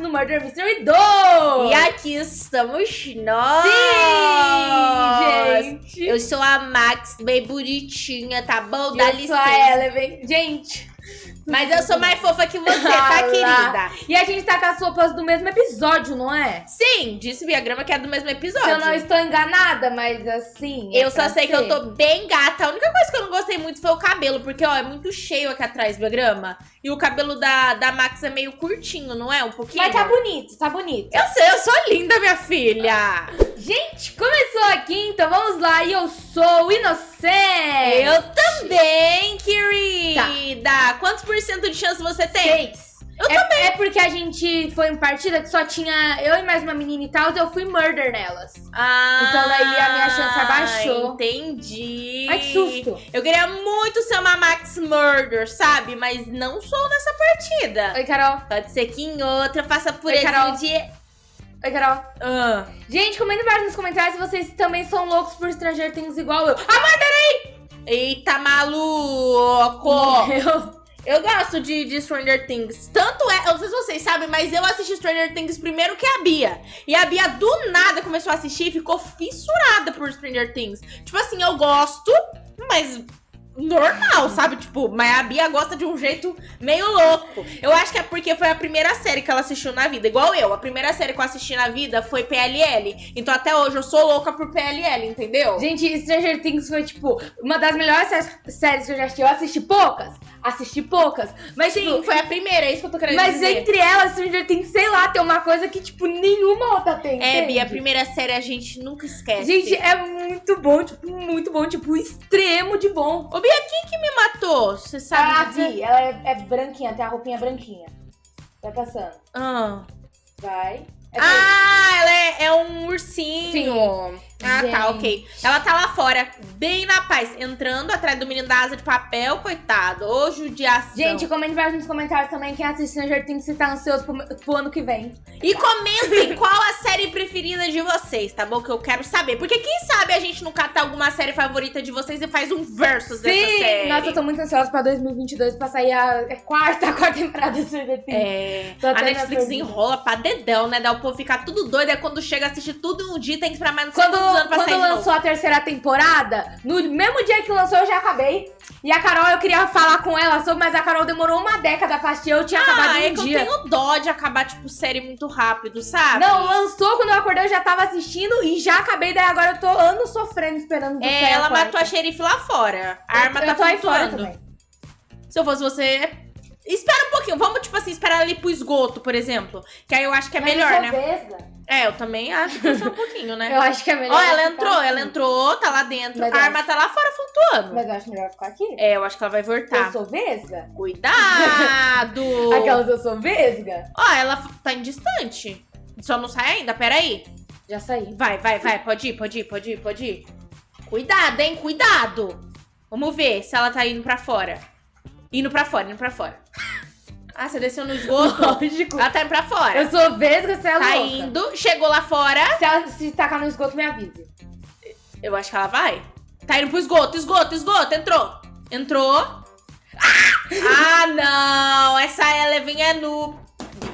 no Murder Mystery 2. E aqui estamos nós. Sim, gente. Eu sou a Max, bem bonitinha, tá bom? Dá eu sou licença. a Eleven. Gente. Mas eu sou mais fofa que você, tá, Ah querida? E a gente tá com as roupas do mesmo episódio, não é? Sim, disse minha grama que é do mesmo episódio. Se eu não estou enganada, mas assim. é Eu só sei que eu ser. tô bem gata. A única coisa que eu não gostei muito foi o cabelo, porque, ó, é muito cheio aqui atrás, minha grama. E o cabelo da, da Max é meio curtinho, não é? Um pouquinho. Mas tá bonito, tá bonito. Eu sei, eu sou linda, minha filha. Gente, começou aqui, então vamos lá. E eu sou Inocente. Eu também, querida. Quantos por cento de chance você tem? Seis. Eu é, é porque a gente foi em partida que só tinha eu e mais uma menina e tal, e eu fui murder nelas. Ah, Então daí a minha chance abaixou. Entendi. Ai, que susto. Eu queria muito ser uma Max Murder, sabe? Mas não sou nessa partida. Oi, Carol. Pode ser que em outra faça por Oi, Carol. de... Oi, Carol. Ah. Gente, comenta embaixo nos comentários se vocês também são loucos por Stranger Things igual eu. Ah, murder Eita, maluco! Meu. Eu gosto de, de Stranger Things. Tanto é, eu não sei se vocês sabem, mas eu assisti Stranger Things primeiro que a Bia. E a Bia do nada começou a assistir e ficou fissurada por Stranger Things. Tipo assim, eu gosto, mas normal, sabe? Tipo, mas a Bia gosta de um jeito meio louco. Eu acho que é porque foi a primeira série que ela assistiu na vida. Igual eu, a primeira série que eu assisti na vida foi PLL. Então até hoje eu sou louca por PLL, entendeu? Gente, Stranger Things foi, tipo, uma das melhores sé- séries que eu já assisti. Eu assisti poucas, assisti poucas. Mas, Sim, tipo, foi a primeira, é isso que eu tô querendo mas dizer. entre elas, Stranger Things, sei lá, tem uma coisa que, tipo, nenhuma outra tem. É? Bia, a primeira série a gente nunca esquece. Gente, é muito bom, tipo, muito bom, tipo, extremo de bom. Ô, Bia, quem que me matou? Você sabe Ah, dizer? Vi, ela é, é branquinha, tem a roupinha branquinha. Vai passando. Ah, Vai. É Ah, ela é, é um ursinho. Ah, Gente. tá, ok. Ela tá lá fora, bem na paz, entrando atrás do menino da asa de papel, coitado. Ô, judiação. Gente, comente embaixo nos comentários também quem assiste Stranger Things se tá ansioso pro, pro ano que vem. E comentem qual a série preferida de vocês, tá bom? Que eu quero saber. Porque quem sabe a gente não cata alguma série favorita de vocês e faz um versus dessa série. Nossa, eu tô muito ansiosa pra 2022 pra sair a é quarta, a quarta temporada de Stranger Things. É, a Netflix enrola pra dedão, né? Dá o povo ficar tudo doido. É quando chega a assistir tudo um dia, tem que esperar mais não sei Quando, lançou a terceira temporada, no mesmo dia que lançou, eu já acabei. E a Carol, eu queria falar com ela sobre, mas a Carol demorou uma década pra assistir, eu tinha acabado Ah, em é um que dia. eu tenho dó de acabar, tipo, série muito rápido, sabe? Não, lançou quando eu acordei, eu já tava assistindo e já acabei, daí agora eu tô anos sofrendo esperando. É, a ela quarta. matou a xerife lá fora. A arma eu, tá eu tô flutuando. também. Se eu fosse você. Espera um pouquinho, vamos, tipo assim, esperar ela ir pro esgoto, por exemplo. Que aí eu acho que é Mas melhor, eu né? vesga. É, eu também acho que é um pouquinho, né? Eu acho que é melhor. Ó, ela eu ficar entrou, aqui. ela entrou, tá lá dentro. Mas a eu arma tá lá fora flutuando. Mas eu acho melhor ficar aqui. É, eu acho que ela vai Eu voltar. sou vesga? Cuidado! Aquelas eu sou vesga? Ó, ela tá em distante. Só não sai ainda, peraí. Já saí. Vai, vai, vai, pode ir, pode ir, pode ir, pode ir. Cuidado, hein, cuidado. Vamos ver se ela tá indo pra fora. Indo pra fora, indo pra fora. Ah, você desceu no esgoto? Lógico. ela tá indo pra fora. Eu sou vesga, você é Tá louca. indo, chegou lá fora. Se ela se tacar no esgoto, me avise. Eu acho que ela vai. Tá indo pro esgoto, esgoto, esgoto, entrou. Entrou. Ah, não, essa Eleven é no...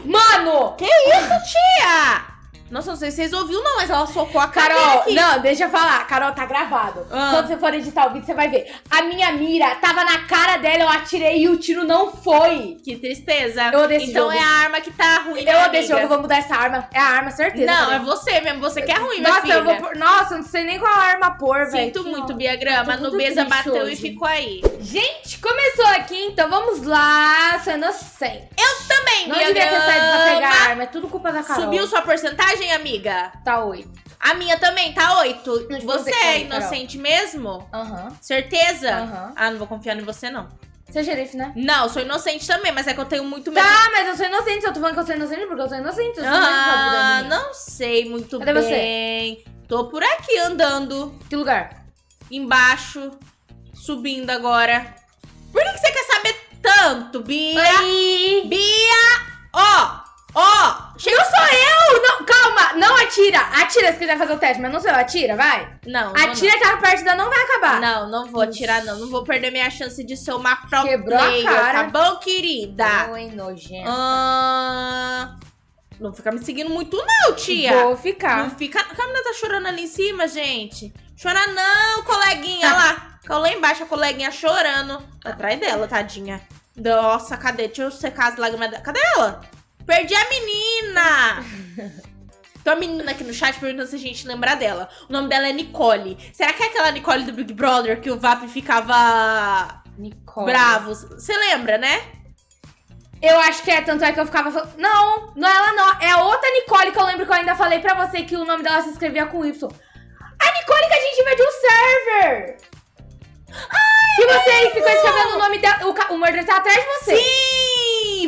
Mano! Que isso, tia? Nossa, não sei se vocês ouviram não, mas ela socou a cara Carol, aqui. não, deixa eu falar. Carol, tá gravado. Ah. Quando você for editar o vídeo, você vai ver. A minha mira tava na cara dela, eu atirei e o tiro não foi. Que tristeza. Eu odeio esse então jogo. é a arma que tá ruim, né, Eu odeio esse jogo, eu vou mudar essa arma. É a arma, certeza. Não, é Carol. você mesmo, você que é ruim, Nossa, filha. eu vou por... Nossa, eu não sei nem qual arma pôr, velho. Sinto muito, Bia Grama. eu No muito Beza triste bateu e hoje. ficou aí. Gente, começou aqui, então vamos lá. Sou inocente. Também, Não Bia devia ter saído pra pegar a arma, é tudo culpa da Carol. Subiu sua porcentagem, amiga? Tá oito. A minha também, tá 8. Não Você é inocente mesmo? Aham. Certeza? Aham. Ah, não vou confiar em você, não. Você é xerife, né? Não, eu sou inocente também, mas é que eu tenho muito medo. Tá, mas eu sou inocente. Eu tô falando que eu sou inocente porque eu sou inocente. Eu sou Ah, inocente, não sei muito Cadê você? bem. Tô por aqui andando, Que lugar? embaixo, subindo agora. Por que, que você quer saber tanto, Bia? Oi! Bia! Ó! Ó! Chega Não sou eu! Não, calma, não atira. Atira se quiser fazer o teste, mas não sou eu. Atira, vai. Não, não, Atira que a partida não vai acabar. Não, não vou atirar, não. Não vou perder minha chance de ser uma pro Quebrou a player, cara. tá bom, querida? Oi, nojento. Ah, não fica me seguindo muito, não, tia. Vou Não ficar. fica. A menina tá chorando ali em cima, gente. Chora não, coleguinha. Olha lá. Ficou lá embaixo, a coleguinha chorando. Atrás dela, tadinha. Nossa, cadê? Deixa eu secar as lágrimas dela. Cadê ela? Perdi a menina! Tem uma menina aqui no chat perguntando se a gente lembra dela. O nome dela é Nicole. Será que é aquela Nicole do Big Brother que o VAP ficava Nicole. bravo? Você lembra, né? Eu acho que é, tanto é que eu ficava falando. Não, não é ela não. É a outra Nicole que eu lembro que eu ainda falei pra você que o nome dela se escrevia com Y. A Nicole que a gente invadiu o server! que você ficou escrevendo o nome dela. O, o Murder tá atrás de você. Sim!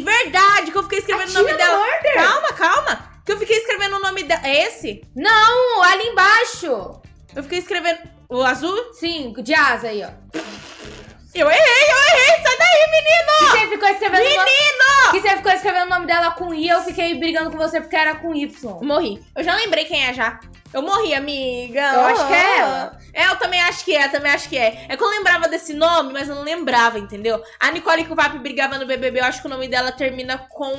Verdade, que eu fiquei escrevendo o nome no dela. Calma, calma. Que eu fiquei escrevendo o nome dela. É esse? Não, ali embaixo. Eu fiquei escrevendo. O azul? Sim, de asa aí, ó. Eu errei, eu errei! Sai daí, Que menino! você ficou escrevendo. Menino! Que você ficou escrevendo o nome dela com I, eu fiquei brigando com você porque era com Y. Morri. Eu já lembrei quem é já. Eu morri, amiga. Eu acho que é ela. É, eu também acho que é, também acho que é. É que eu lembrava desse nome, mas eu não lembrava, entendeu? A Nicole que o Papi brigava no BBB, eu acho que o nome dela termina com.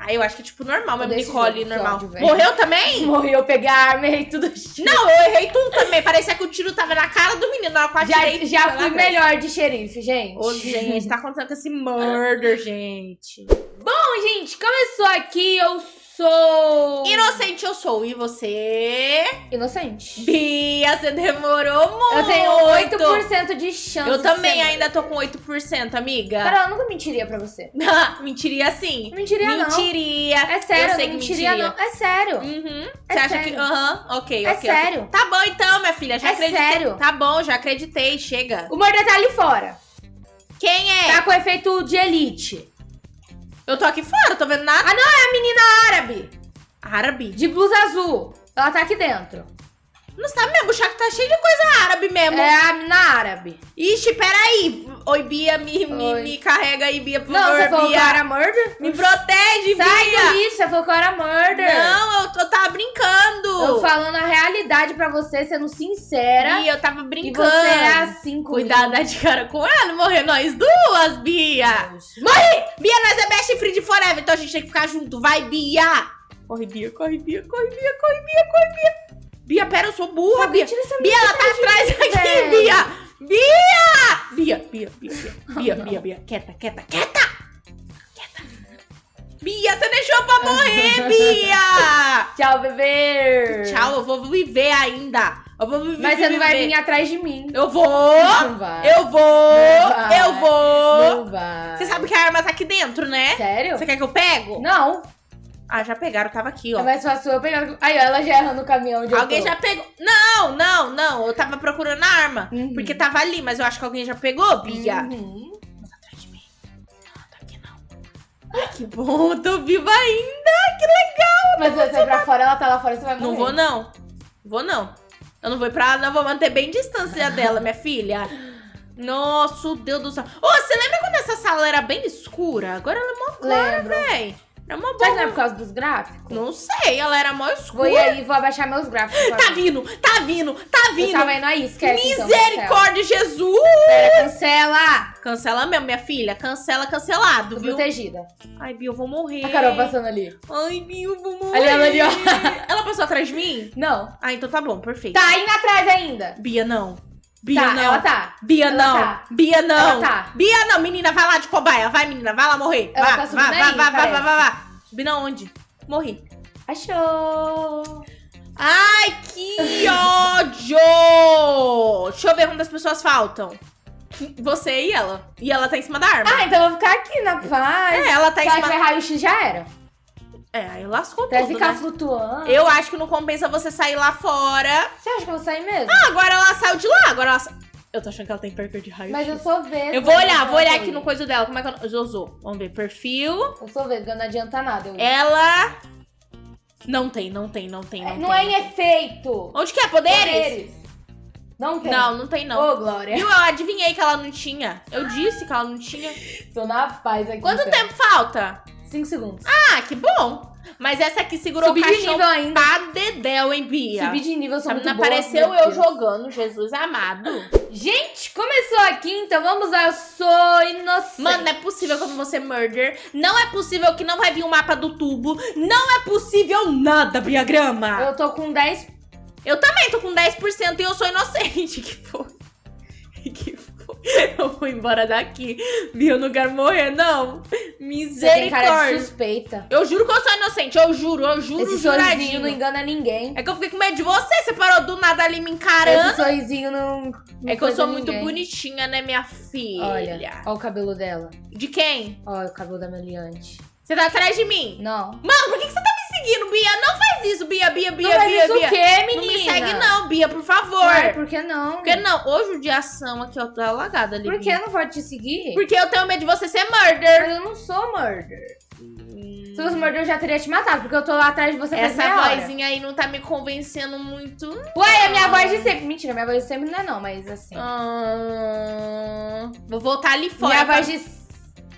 Ah, eu acho que é tipo normal, Desse Nicole, normal. ódio. Morreu também? Morri, eu peguei a arma errei tudo. Não, eu errei tudo também. Parecia que o tiro tava na cara do menino. Na eu Já, já foi fui melhor de xerife, gente. Ô, gente, tá acontecendo com esse murder, gente. Bom, gente, começou aqui, eu sou... Inocente eu sou. E você? Inocente. Bia, você demorou muito. Eu tenho 8% de chance Eu também ainda tô com 8%, amiga. Carol, eu nunca mentiria pra você. mentiria sim. Mentiria não. Mentiria. É sério, eu sei que não mentiria não. É sério. Uhum. É Você acha sério. que. Aham, ok, É ok. ok. sério. Tá bom então, minha filha. Já É acreditei. sério. Tá bom, já acreditei. Chega. O Murder tá ali fora. Quem é? Tá com efeito de elite. Eu tô aqui fora, tô vendo nada. Ah, não, é a menina árabe. Árabe. De blusa azul. Ela tá aqui dentro. Não sabe mesmo, o Chaco tá cheio de coisa árabe mesmo. É a menina árabe. Ixi, peraí. Oi, Bia, me, me, Oi. me carrega aí, Bia, por Não, favor, você falou que eu era murder? Me protege, Sai Bia. do lixo, você falou que eu era murder. Não, eu, tô- tava brincando. Eu falando a realidade pra você, sendo sincera. Bia, eu tava E brincando. você é assim comigo. Cuidado, dá de cara com ela, morrer nós duas, Bia. Morre! Bia, nós é best friend forever, então a gente tem que ficar junto. Vai, Bia! Corre, Bia, corre, Bia, corre, Bia, corre, Bia, corre, Bia. Bia, pera, eu sou burra, Bia. Bia, ela tá atrás aqui. Bia! Bia! Bia, Bia, Bia, Bia, Bia, Bia, Bia, quieta, quieta, quieta! Quieta! Bia, você deixou pra morrer, Bia! Tchau, bebê. Tchau, eu vou viver ainda. Eu vou viver. Mas você não vai vir atrás de mim. Eu vou! Não vai. Eu vou! vai. Eu vou! Não vai. Você sabe que a arma tá aqui dentro, né? Sério? Você quer que eu pego? Não. Ah, já pegaram, tava aqui, ó. É mais fácil eu pegar. Aí, ó, ela já erra no caminhão onde Alguém já pegou. Não, não, não. Eu tava procurando a arma. Uhum. Porque tava ali, mas eu acho que alguém já pegou, Bia. Uhum. Atrás de mim. Não, tá aqui não. Ai, que bom, eu tô viva ainda. Que legal. Mas você vai pra fora, ela tá lá fora, você vai morrer. Não vou, não. Vou, não. Eu não vou ir pra. Não vou manter bem distância dela, minha filha. Nossa, Deus do céu. Ô, você lembra quando essa sala era bem escura? Agora ela é mó clara, Lembro. Era uma Será que não é boa. por causa dos gráficos? Não sei, ela era mó Vou escura. ir aí vou abaixar meus gráficos. Tá vindo, tá vindo, tá vindo. tava indo aí, esquece então, Misericórdia, Jesus! Pera, cancela. Cancela mesmo, minha filha. Cancela, cancelado, Tô viu? protegida. Ai, Bia, eu vou morrer. A Carol passando ali. Ai, Bia, eu vou morrer. Ali, ela ali, ó. Ela passou atrás de mim? Não. Ah, então tá bom, perfeito. Tá indo atrás ainda. Bia, não. Bia, tá, não. ela tá. Bia, ela não. tá. Bia, não. Ela tá. Bia, não. Menina, vai lá de cobaia. Vai, menina. Vai lá morrer. Ela vai, tá subindo vai, vai, aí, vai, vai, vai, vai, vai. Subir na onde? Morri. Achou. Ai, que ódio! Deixa eu ver quantas pessoas faltam. Você e ela. E ela tá em cima da arma. Ah, então eu vou ficar aqui na paz. é, ela tá em cima. que raio-x já era. É, aí lascou Até tudo, ficar né? flutuando. Eu acho que não compensa você sair lá fora. Você acha que eu vou sair mesmo? Ah, agora ela saiu de lá. Agora ela sa... Eu tô achando que ela tem perca de raio. Mas eu sou vesga. Eu vou olhar, não vou olhar aqui no coisa dela. Como é que eu. Zozo. Vamos ver. Perfil. Eu sou vesga, não adianta nada. Eu... Ela. Não tem, não tem, não tem. Não, não tem. é em efeito. Onde que é? Poderes? Não tem. Não, não tem, não. Ô, Glória. Viu? Eu adivinhei que ela não tinha. Eu disse que ela não tinha. Tô na paz aqui. Quanto então. tempo falta? 5 segundos. Ah, que bom. Mas essa aqui segurou Subi o de caixão nível ainda. pra dedéu, hein, Bia? Subi de nível, eu sou muito boa. apareceu eu Deus. jogando, Jesus amado. Gente, começou aqui, então vamos lá. Eu sou inocente. Mano, não é possível quando você murder. Não é possível que não vai vir o mapa do tubo. Não é possível nada, Bia Grama. Eu tô com 10. Eu também tô com 10% e eu sou inocente. Que foi? Que foi? Eu vou embora daqui. Eu não quero morrer, não. Você tem cara de Misericórdia. suspeita. Eu juro que eu sou inocente. Eu juro, eu juro, Esse juradinho. não engana ninguém. É que eu fiquei com medo de você. Você parou do nada ali me Esse encarando. sorrisinho não. não É que eu sou muito ninguém. bonitinha, né, minha filha? Olha, olha o cabelo dela. De quem? Olha o cabelo da Meliante. Você tá atrás de mim? Não. Mano, por que, que você tá seguindo, Bia? Não faz isso, Bia, Bia, Bia, não, Bia, Bia. o quê, menina? Não me segue, não, Bia, por favor. Ué, por que não? Por que não? Hoje o dia ação aqui, ó, tá alagada ali. Por que Bia. não pode te seguir? Porque eu tenho medo de você ser murder. Mas eu não sou murder. Se fosse murder, eu já teria te matado, porque eu tô lá atrás de você Essa vozinha aí não tá me convencendo muito. Ué, é minha voz de sempre. Mentira, minha voz de sempre não é não, mas assim. Ah, vou voltar ali fora. minha pra- voz de...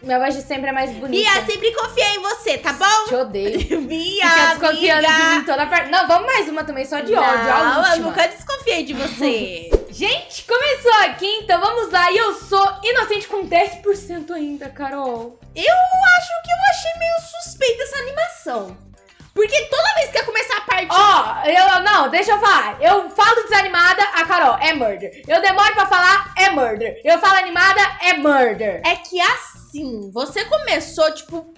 Minha voz de sempre é mais bonita. Bia, sempre confiei em você, tá bom? Te odeio. Bia, Fica desconfiando amiga. de mim toda parte. Não, vamos mais uma também, só de ódio. a Não, eu última. nunca desconfiei de você. Gente, começou aqui, então vamos lá. E eu sou inocente com 10% ainda, Carol. Eu acho que eu achei meio suspeita essa animação. Porque toda vez que ia começar a parte. Ó, eu não, deixa eu falar. Eu falo desanimada, a Carol, é murder. Eu demoro pra falar, é murder. Eu falo animada, é murder. É que assim, você começou, tipo.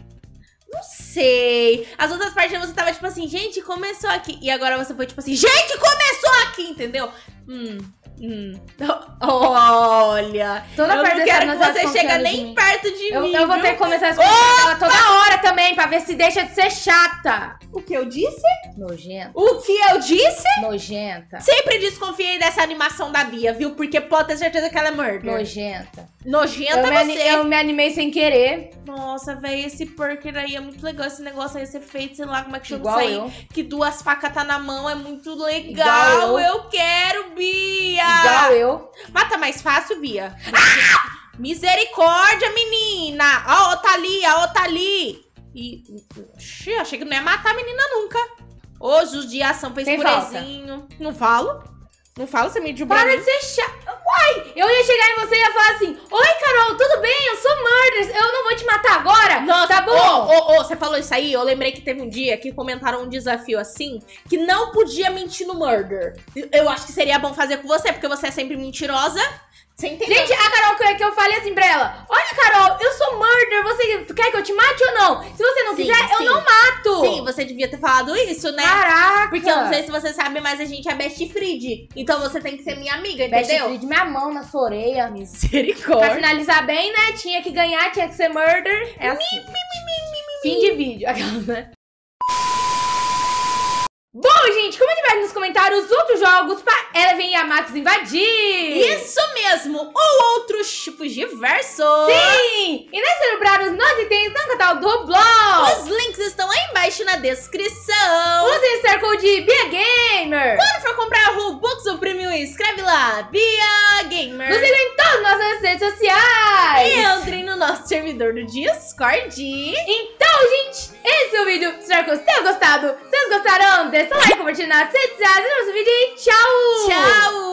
Não sei. As outras partes você tava tipo assim, gente, começou aqui. E agora você foi tipo assim, gente, começou aqui, entendeu? Hum. Hum. Olha. Toda eu parte não quero que você chegue nem perto de Eu, mim. eu vou viu? ter que começar a escutar toda hora também, pra ver se deixa de ser chata. O que eu disse? Nojenta, O que eu disse? nojenta, Sempre desconfiei dessa animação da Bia, viu? Porque pode ter certeza que ela é murder. nojenta. Nojenta Eu me, você. eu me animei sem querer, Nossa, velho, esse perker aí é muito legal. Esse negócio aí ser feito, sei lá como é que chama igual isso aí. eu. Que duas facas tá na mão é muito legal. Eu. eu. quero, Bia. Igual eu. Mata mais fácil, Bia. Misericórdia, menina. Ó, a outra ali, a outra ali. E. Xi, achei que não ia matar a menina nunca. Ô, judiação, fez Quem purezinho. Não falo? Não falo, você me derrubou. Para de ser chata. Uai, eu ia chegar em você e ia falar assim: Oi, Carol, tudo bem? Eu sou murder. Eu não vou te matar agora. Nossa, tá bom? Ô, ô, ô, você falou isso aí, eu lembrei que teve um dia que comentaram um desafio assim, que não podia mentir no murder. Eu acho que seria bom fazer com você, porque você é sempre mentirosa. Gente, a Carol quer que eu fale assim pra ela: Olha, Carol, eu sou murder. Você quer que eu te mate ou não? Se você não Sim, quiser, eu sim. não mato. Sim, você devia ter falado isso, né? Caraca. Porque eu não sei se você sabe, mas a gente é best friend. Então você tem que ser minha amiga, Best entendeu? friend, minha mão na sua orelha. Pra Misericórdia. finalizar bem, né? Tinha que ganhar, tinha que ser murder. É assim. Fim de vídeo. Aquela, né? Bom, gente, comente embaixo nos comentários outros jogos pra Eleven e a Max invadir. Isso mesmo! Ou outros tipos diversos. Sim! E não celebraram nós itens no canal do Roblox. Os links estão aí embaixo na descrição. Use o Star Code Bia Gamer. Quando for comprar Robux ou Premium, escreve lá, Bia Gamer. Nos sigam em todas as nossas redes sociais. E entrem nosso servidor do Discord. Então, gente, esse é o vídeo. Espero que vocês tenham gostado. Se vocês gostaram, deixa o like, compartilhem se inscreve no nosso vídeo e tchau! Tchau!